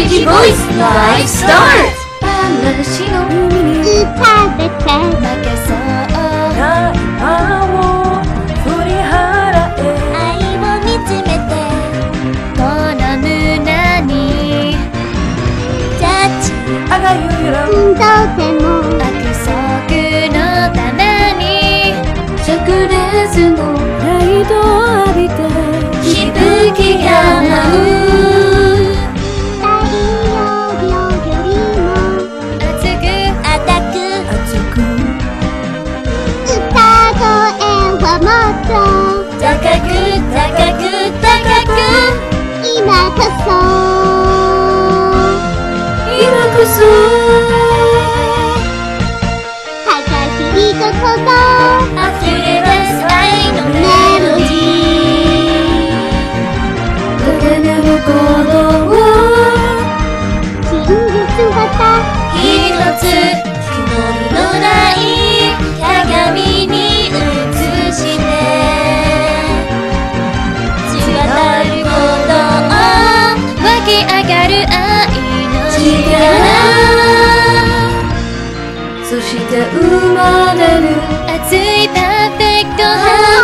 Mickey Voice Live Start! 嵐の海に歌べて負けそう大波を振り払え愛を見つめてこの胸にジャッジあがゆゆらどうでも約束のために灼熱のライト浴び今こそはがき一言溢れ出す愛のメロディー高鳴る鼓動を真実型一つ曇りのない鏡に映して湧き上がる愛そして生まれる。熱いパーフェクトハー